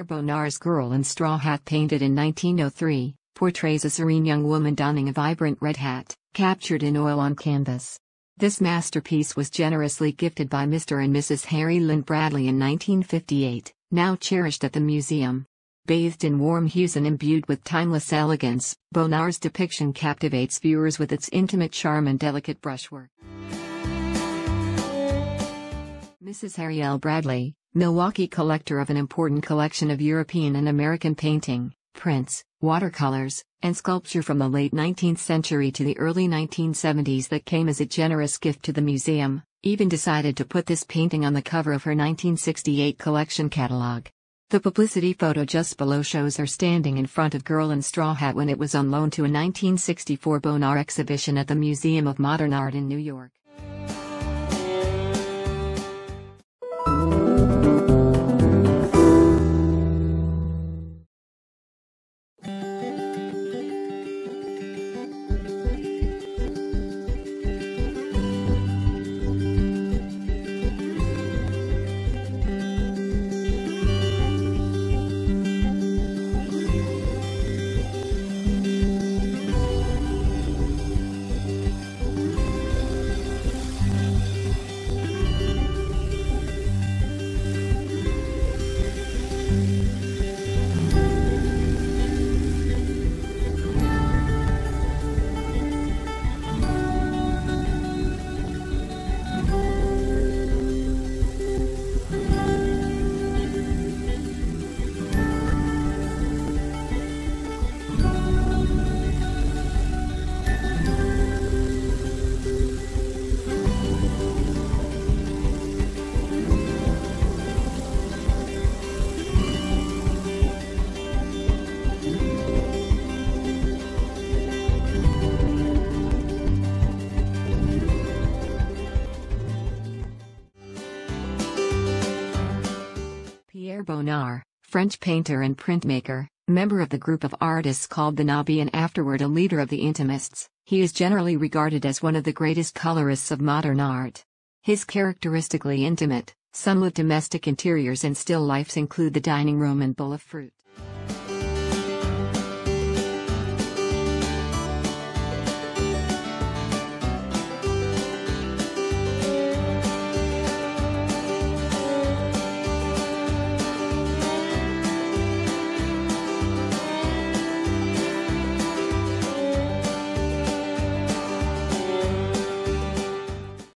Pierre Bonnard's Girl in Straw Hat painted in 1903, portrays a serene young woman donning a vibrant red hat, captured in oil on canvas. This masterpiece was generously gifted by Mr. and Mrs. Harry Lynde Bradley in 1958, now cherished at the museum. Bathed in warm hues and imbued with timeless elegance, Bonnard's depiction captivates viewers with its intimate charm and delicate brushwork. Mrs. Harry L. Bradley, Milwaukee collector of an important collection of European and American painting, prints, watercolors, and sculpture from the late 19th century to the early 1970s that came as a generous gift to the museum, even decided to put this painting on the cover of her 1968 collection catalog. The publicity photo just below shows her standing in front of Girl in Straw Hat when it was on loan to a 1964 Bonnard exhibition at the Museum of Modern Art in New York. Pierre Bonnard, French painter and printmaker, member of the group of artists called the Nabi and afterward a leader of the Intimists, he is generally regarded as one of the greatest colorists of modern art. His characteristically intimate, sunlit domestic interiors and still lifes include the dining room and bowl of fruit.